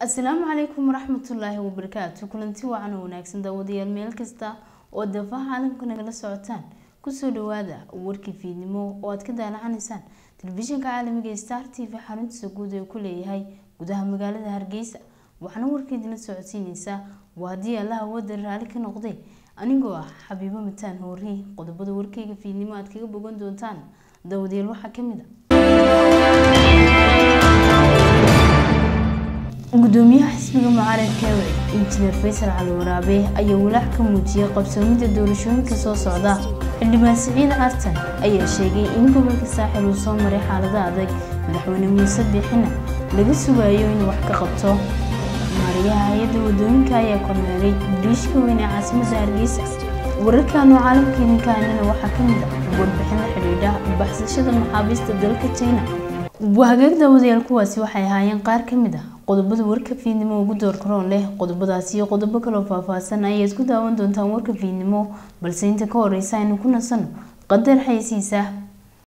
asalaamu calaykum waraxmatullaahi wabarakaatu kulanti wacan oo wanaagsan daawadayaal meel kasta oo dafaha caalamka nagala socotaan. Kusoo dhawaada warkii fiidnimo oo aad ka daalacanaysaan telefishinka caalamiga star t v xaruntiisa guud ee ku leeyahay gudaha magaalada hargeysa. Waxaana warkeedina socodsiineysaa waa haddii allaha wada raali ka noqday. Anigoo ah xabiibo mataan hoori qodobada warkeyga fiidnimo aad kaga bogan doontaan. Daawadayaal waxaa ka mid a gudoomiyaha xisbiga mucaaradka injineer faysal cali waraabe ayaa walaac ka muujiyay qabsoomida doorashooyinka soo socda. Xildhibaan siciid cartan ayaa sheegay in gobolka saaxil uu soo maray xaalada adag madaxweyne muuse biixina laga sugayo inuu wax ka qabto. Maariyaha hay'adda waddooyinka ayaa kormeeray bariishka weyn ee caasimada hargeysa wararkaanu caalamka idinka haynana waxaa ka mid ah warbixin la xidhiidha baxsashada maxaabiista dalka china hagaag daawadayaal kuwaasi waxay ahaayeen qaar ka mid ah qodobada warka fiidnimo ugu door karoon leh qodobadaasi iyo qodobo kaloo faahfaahsan ayaad ku daawan doontaan warka fiidnimo balse inta ka horeysa aynu ku nasano qadar xaysiisa